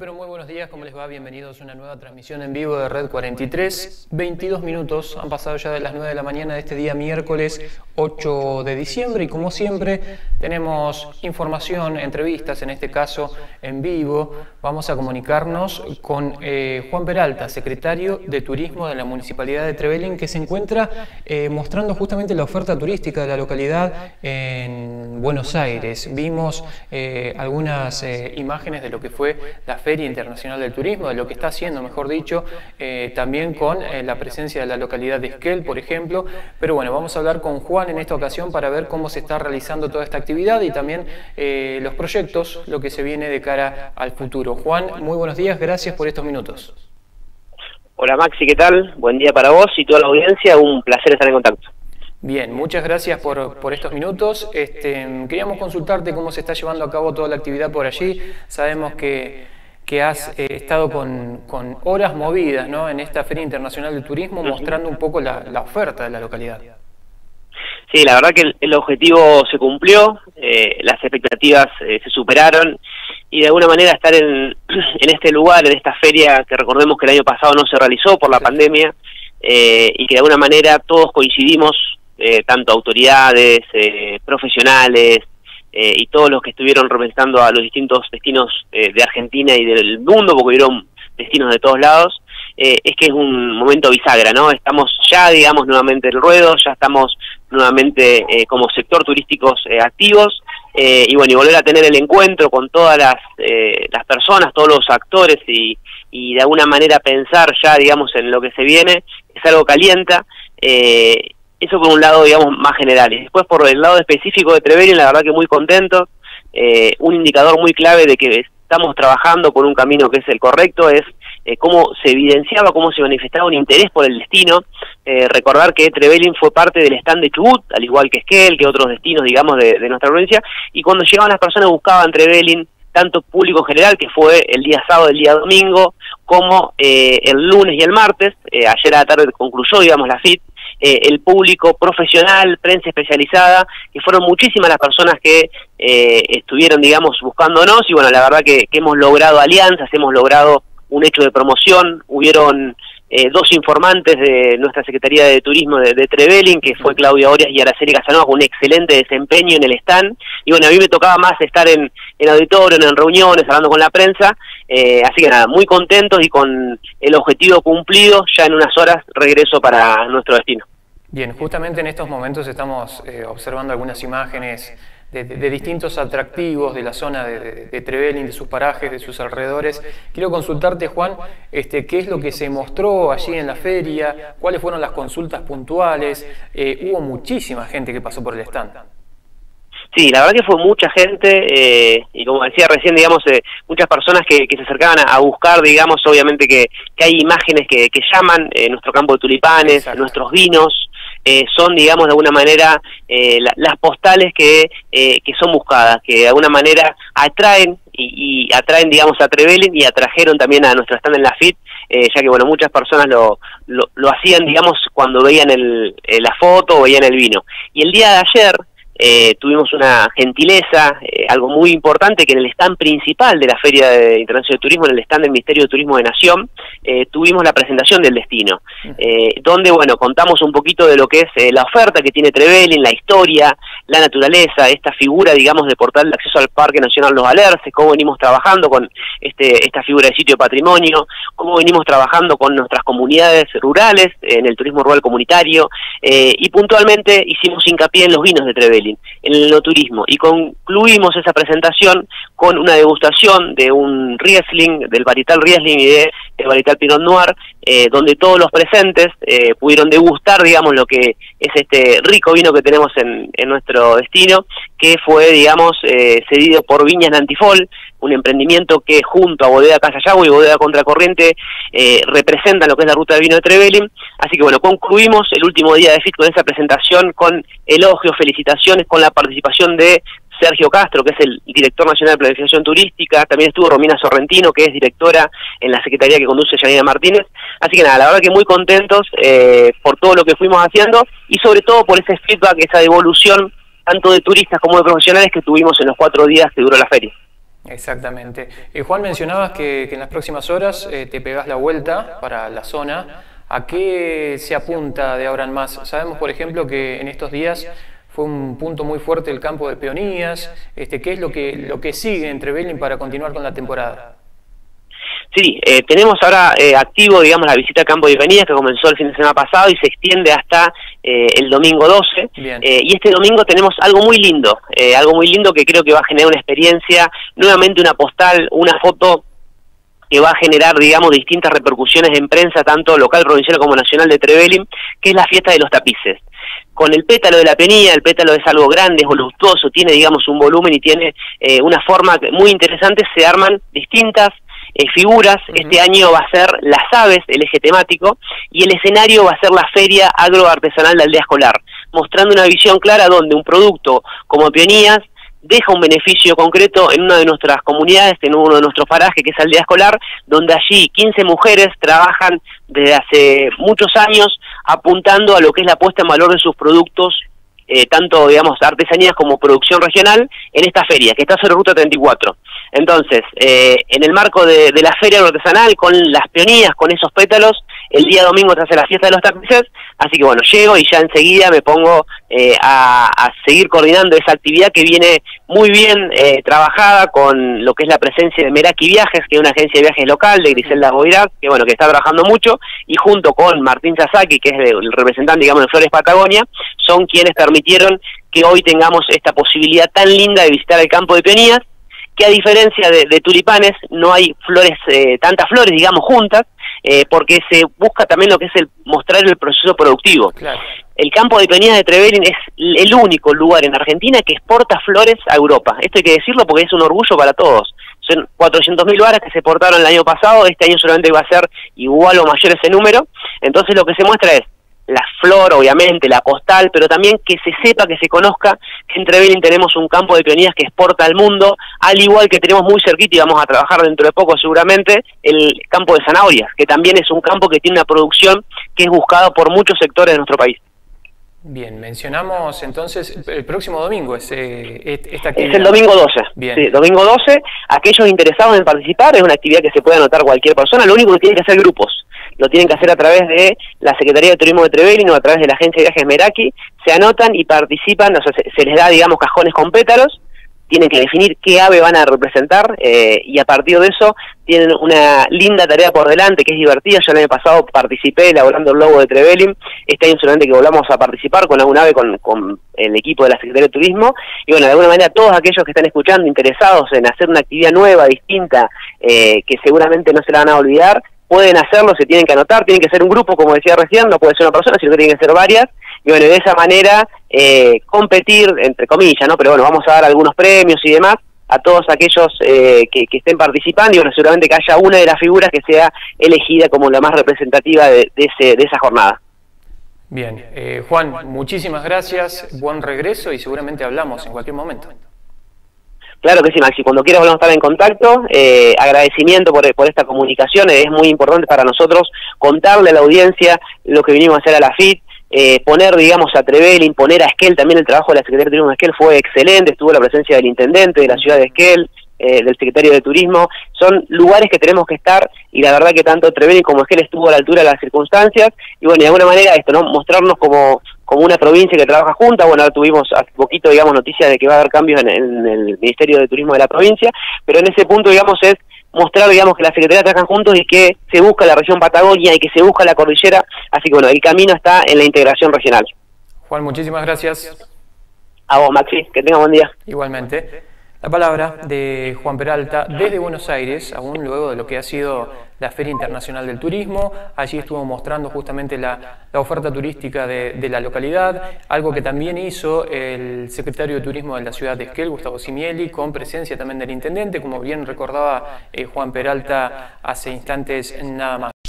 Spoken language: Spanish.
pero muy buenos días, ¿cómo les va? Bienvenidos a una nueva transmisión en vivo de Red 43. 22 minutos, han pasado ya de las 9 de la mañana de este día miércoles 8 de diciembre y como siempre tenemos información, entrevistas, en este caso en vivo. Vamos a comunicarnos con eh, Juan Peralta, secretario de Turismo de la Municipalidad de Trevelin, que se encuentra eh, mostrando justamente la oferta turística de la localidad en Buenos Aires. Vimos eh, algunas imágenes de lo que fue la feria Feria Internacional del Turismo, de lo que está haciendo, mejor dicho, eh, también con eh, la presencia de la localidad de Esquel, por ejemplo. Pero bueno, vamos a hablar con Juan en esta ocasión para ver cómo se está realizando toda esta actividad y también eh, los proyectos, lo que se viene de cara al futuro. Juan, muy buenos días, gracias por estos minutos. Hola Maxi, ¿qué tal? Buen día para vos y toda la audiencia, un placer estar en contacto. Bien, muchas gracias por, por estos minutos. Este, queríamos consultarte cómo se está llevando a cabo toda la actividad por allí. Sabemos que que has eh, estado con, horas movidas ¿no? en esta Feria Internacional de Turismo mostrando un poco la, oferta de la localidad. Sí, la verdad que el, objetivo se cumplió, eh, las expectativas eh, se superaron y de alguna manera estar en, en, este lugar, en esta feria que recordemos que el año pasado no se realizó por la pandemia y que de alguna manera todos coincidimos, tanto autoridades, profesionales, eh, y todos los que estuvieron representando a los distintos destinos eh, de Argentina y del mundo, porque hubieron destinos de todos lados, eh, es que es un momento bisagra, ¿no? Estamos ya, digamos, nuevamente en el ruedo, ya estamos nuevamente como sector turísticos activos, y bueno, y volver a tener el encuentro con todas las, las personas, todos los actores y, y de alguna manera pensar ya, digamos, en lo que se viene, es algo calienta, eh, eso por un lado, digamos, más general. Y después por el lado específico de Trevelin, la verdad que muy contento. Eh, un indicador muy clave de que estamos trabajando por un camino que es el correcto es eh, cómo se evidenciaba, cómo se manifestaba un interés por el destino. Eh, recordar que Trevelin fue parte del stand de Chubut, al igual que Esquel, que otros destinos, digamos, de, nuestra provincia, y cuando llegaban las personas buscaban Trevelin, tanto público general, que fue el día sábado, el día domingo, como el lunes y el martes. ayer a la tarde concluyó, digamos, la FIT, eh, el público profesional, prensa especializada, que fueron muchísimas las personas que eh, estuvieron, digamos, buscándonos y bueno, la verdad que, hemos logrado alianzas, hemos logrado un hecho de promoción, hubieron eh, dos informantes de nuestra Secretaría de Turismo de, de Trevelin, que fue Claudia Orias y Araceli Casanova, con un excelente desempeño en el stand. Y bueno, a mí me tocaba más estar en, en auditorio, en reuniones, hablando con la prensa. así que nada, muy contentos y con el objetivo cumplido, ya en unas horas regreso para nuestro destino. Bien, justamente en estos momentos estamos eh, observando algunas imágenes de, distintos atractivos de la zona de, de, Trevelin, de sus parajes, de sus alrededores. Quiero consultarte, Juan, este, qué es lo que se mostró allí en la feria, cuáles fueron las consultas puntuales. Eh, hubo muchísima gente que pasó por el stand. Sí, la verdad que fue mucha gente eh, y como decía recién, digamos, muchas personas que, se acercaban a, buscar, digamos, obviamente que, hay imágenes que, llaman, nuestro campo de tulipanes, nuestros vinos, eh, son, digamos, de alguna manera eh, las postales que, eh, que son buscadas, que de alguna manera atraen y, atraen, digamos, a Trevelin y atrajeron también a nuestro stand en la FIT, ya que, bueno, muchas personas lo, lo, hacían, digamos, cuando veían el, la foto o veían el vino. Y el día de ayer, eh, tuvimos una gentileza, eh, algo muy importante, que en el stand principal de la Feria de Internacional de Turismo, en el stand del Ministerio de Turismo de Nación, eh, tuvimos la presentación del destino, donde, bueno, contamos un poquito de lo que es la oferta que tiene Trevelin, la historia, la naturaleza, esta figura, digamos, de portal de acceso al Parque Nacional Los Alerces, cómo venimos trabajando con este, esta figura de sitio de patrimonio, cómo venimos trabajando con nuestras comunidades rurales, en el turismo rural comunitario, y puntualmente hicimos hincapié en los vinos de Trevelin en el enoturismo. Y concluimos esa presentación con una degustación de un Riesling, del varietal Riesling y del de varietal Pinot Noir, eh, donde todos los presentes eh, pudieron degustar, digamos, lo que es este rico vino que tenemos en, en nuestro destino, que fue, digamos, eh, cedido por Viñas Nantifol, un emprendimiento que junto a Bodega Casayagua y Bodega Contracorriente eh, representan lo que es la ruta de vino de Trevelin. Así que bueno, concluimos el último día de FIT con esa presentación, con elogios, felicitaciones, con la participación de Sergio Castro, que es el director nacional de planificación turística, también estuvo Romina Sorrentino, que es directora en la secretaría que conduce Janina Martínez. Así que nada, la verdad que muy contentos eh, por todo lo que fuimos haciendo y sobre todo por ese feedback, esa devolución tanto de turistas como de profesionales que tuvimos en los cuatro días que duró la feria. Exactamente. Eh, Juan, mencionabas que, en las próximas horas eh, te pegas la vuelta para la zona. ¿A qué se apunta de ahora en más? Sabemos, por ejemplo, que en estos días fue un punto muy fuerte el campo de peonías. Este, ¿Qué es lo que, lo que sigue entre Belín para continuar con la temporada? Sí, eh, tenemos ahora eh, activo, digamos, la visita a Campo de Peñas que comenzó el fin de semana pasado y se extiende hasta eh, el domingo 12. y este domingo tenemos algo muy lindo, algo muy lindo que creo que va a generar una experiencia, nuevamente una postal, una foto que va a generar, digamos, distintas repercusiones en prensa, tanto local, provincial como nacional de Trevelin, que es la fiesta de los tapices con el pétalo de la penilla, el pétalo es algo grande, es voluptuoso, tiene, digamos, un volumen y tiene una forma muy interesante, se arman distintas eh, figuras. Este año va a ser las aves, el eje temático, y el escenario va a ser la Feria Agroartesanal de Aldea Escolar, mostrando una visión clara donde un producto como Pionías deja un beneficio concreto en una de nuestras comunidades, en uno de nuestros parajes, que es Aldea Escolar, donde allí 15 mujeres trabajan desde hace muchos años apuntando a lo que es la puesta en valor de sus productos eh, tanto, digamos, artesanías como producción regional en esta feria, que está sobre Ruta 34. Entonces, eh, en el marco de, la feria artesanal, con las peonías, con esos pétalos, el día domingo se la fiesta de los tapices, así que bueno, llego y ya enseguida me pongo eh, a, seguir coordinando esa actividad que viene muy bien eh, trabajada con lo que es la presencia de Meraki Viajes, que es una agencia de viajes local de Griselda Boirac, que bueno, que está trabajando mucho, y junto con Martín Sasaki, que es el representante, digamos, de Flores Patagonia, son quienes permitieron que hoy tengamos esta posibilidad tan linda de visitar el campo de peonías, que a diferencia de, tulipanes no hay flores, eh, tantas flores, digamos, juntas, eh, porque se busca también lo que es el mostrar el proceso productivo. El campo de peonías de Trevelin es el único lugar en Argentina que exporta flores a Europa. Esto hay que decirlo porque es un orgullo para todos. Son 400.000 varas que se exportaron el año pasado, este año solamente va a ser igual o mayor ese número. Entonces lo que se muestra es la flor, obviamente, la postal, pero también que se sepa, que se conozca que en Trevelin tenemos un campo de peonías que exporta al mundo, al igual que tenemos muy cerquita y vamos a trabajar dentro de poco seguramente el campo de zanahorias, que también es un campo que tiene una producción que es buscada por muchos sectores de nuestro país. Bien, mencionamos entonces el próximo domingo es, eh, esta actividad. Es el domingo 12. Bien. Sí, domingo 12. Aquellos interesados en participar es una actividad que se puede anotar cualquier persona. Lo único que tiene que hacer grupos lo tienen que hacer a través de la Secretaría de Turismo de Trevelin o a través de la Agencia de Viajes Meraki, se anotan y participan, o sea, se, les da, digamos, cajones con pétalos, tienen que definir qué ave van a representar eh, y a partir de eso tienen una linda tarea por delante que es divertida. Yo el año pasado participé elaborando el logo de Trevelin. Este año solamente que volvamos a participar con alguna ave con, con, el equipo de la Secretaría de Turismo. Y bueno, de alguna manera todos aquellos que están escuchando, interesados en hacer una actividad nueva, distinta, eh, que seguramente no se la van a olvidar, pueden hacerlo, se tienen que anotar, tienen que ser un grupo, como decía recién, no puede ser una persona, sino que tienen que ser varias, y bueno, de esa manera eh, competir, entre comillas, ¿no? Pero bueno, vamos a dar algunos premios y demás a todos aquellos eh, que, estén participando y bueno, seguramente que haya una de las figuras que sea elegida como la más representativa de, ese, de esa jornada. Bien, eh, Juan, muchísimas gracias, buen regreso y seguramente hablamos en cualquier momento. Claro que sí, Maxi. Cuando quieras volvemos a estar en contacto. Eh, agradecimiento por, por esta comunicación. Es muy importante para nosotros contarle a la audiencia lo que vinimos a hacer a la FIT. Eh, poner, digamos, a Trevelin, poner a Esquel, también el trabajo de la Secretaría de Turismo de Esquel fue excelente, estuvo la presencia del Intendente de la ciudad de Esquel, eh, del Secretario de Turismo, son lugares que tenemos que estar y la verdad que tanto Trevelin como Esquel estuvo a la altura de las circunstancias y bueno, de alguna manera esto, ¿no? Mostrarnos como, como una provincia que trabaja junta. Bueno, ahora tuvimos hace poquito, digamos, noticias de que va a haber cambios en, el Ministerio de Turismo de la provincia, pero en ese punto, digamos, es mostrar, digamos, que las secretarías trabajan juntos y que se busca la región Patagonia y que se busca la cordillera. Así que, bueno, el camino está en la integración regional. Juan, muchísimas gracias. A vos, Maxi, que tenga buen día. Igualmente. La palabra de Juan Peralta desde Buenos Aires, aún luego de lo que ha sido la Feria Internacional del Turismo. Allí estuvo mostrando justamente la, oferta turística de, la localidad, algo que también hizo el secretario de Turismo de la ciudad de Esquel, Gustavo Simieli, con presencia también del intendente, como bien recordaba eh, Juan Peralta hace instantes nada más.